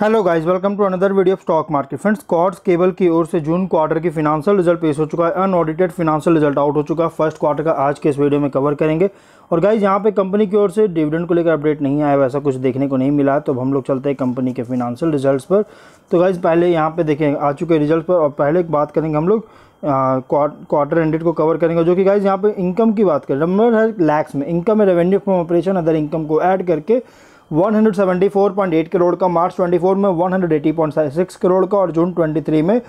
Hello guys welcome to another video of stock market friends cords cable की ओर से जून quarter की financial result पेश हो चुका है। अनऑडिटेड फिनांशियल रिज़ल्ट आउट हो चुका है। फ़र्स्ट क्वार्टर का आज के इस वीडियो में कवर करेंगे। और गाइस यहाँ पे कंपनी की ओर से डिविडेंड को लेकर अपडेट नहीं आया, वैसा कुछ देखने को नहीं मिला तो हम लोग चलते हैं कंपनी के फिनांशियल रिज़ल्ट पर। तो गाइज़ पहले यहाँ पे देखें, आ चुके रिज़ल्ट पर। और पहले बात करेंगे हम लोग क्वार्टर एंडेड को कवर करेंगे। जो कि गाइज़ यहाँ पे इनकम की बात करें नंबर है लैक्स में। इनकम है revenue from operation other income को ऐड करके 174.8 करोड़ का, मार्च 24 में 180.6 करोड़ का और जून 23 में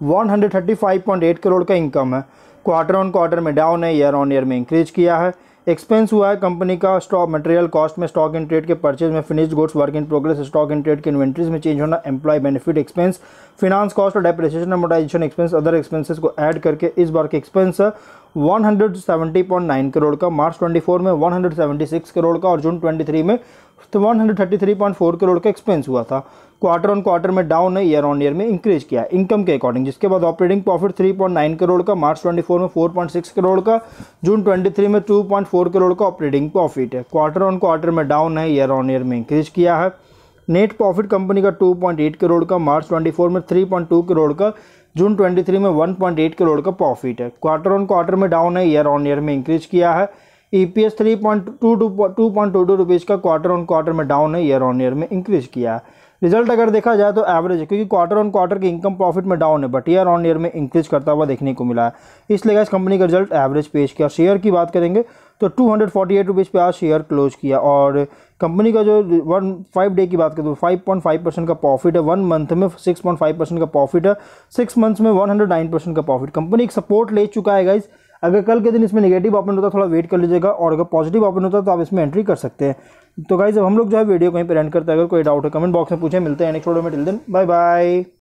135.8 करोड़ का इनकम है। क्वार्टर ऑन क्वार्टर में डाउन है ईयर ऑन ईयर में इंक्रीज किया है। एक्सपेंस हुआ है कंपनी का स्टॉक मटेरियल कॉस्ट में स्टॉक इन ट्रेड के परचेज में finished goods work in progress stock in trade के इन्वेंट्रीज में चेंज होना employ benefit expense finance cost और depreciation amortization expense other expenses को ऐड करके इस बार के एक्सपेंस 170.9 करोड़ का, मार्च 24 में 176 करोड़ का और जून 23 में तो 133.4 करोड़ का एक्सपेंस हुआ था। क्वार्टर ऑन क्वार्टर में डाउन है ईयर ऑन ईयर में इंक्रीज किया इनकम के अकॉर्डिंग जिसके बाद ऑपरेटिंग प्रॉफिट 3.9 करोड़ का, मार्च 24 में 4.6 करोड़ का, जून 23 में 2.4 करोड़ का ऑपरेटिंग प्रॉफिट है। क्वार्टर ऑन क्वार्टर में डाउन है ईयर ऑन ईयर में इंक्रीज किया है। नेट प्रॉफिट कंपनी का 2.8 करोड़ का, मार्च 24 में 3.2 करोड़ का जून 23 में 1.8 करोड़ का प्रॉफिट है। क्वार्टर ऑन क्वार्टर में डाउन है ईयर ऑन ईयर में इंक्रीज किया है। E P S three point two two two point two two rupees का क्वार्टर ऑन क्वार्टर में डाउन है ईयर ऑन ईयर में इंक्रीज किया है। रिज़ल्ट अगर देखा जाए तो एवरेज है, क्योंकि क्वार्टर ऑन क्वार्टर की इनकम प्रॉफिट में डाउन है बट ईयर ऑन ईयर में इंक्रीज करता हुआ देखने को मिला है। इसलिए इस कंपनी का रिज़ल्ट एवरेज पेश किया। शेयर की बात करेंगे तो two hundred forty eight rupees पे आज शेयर क्लोज किया और कंपनी का जो वन फाइव डे की बात करें तो फाइव पॉइंट फाइव परसेंट का प्रॉफिट है। वन मंथ में सिक्स पॉइंट फाइव परसेंट का प्रॉफिट है। सिक्स मंथ्स में वन हंड्रेड नाइन परसेंट का प्रॉफिट कंपनी एक सपोर्ट ले चुका है गाइज़ अगर कल के दिन इसमें नेगेटिव ओपन होता, थोड़ा वेट कर लीजिएगा, और अगर पॉजिटिव ओपन होता तो आप इसमें एंट्री कर सकते हैं। तो गाइज़ अब हम लोग जो है वीडियो कहीं पर एंड करते हैं। अगर कोई डाउट है कमेंट बॉक्स में पूछे, मिलते हैं नेक्स्ट वीडियो में। Till then bye bye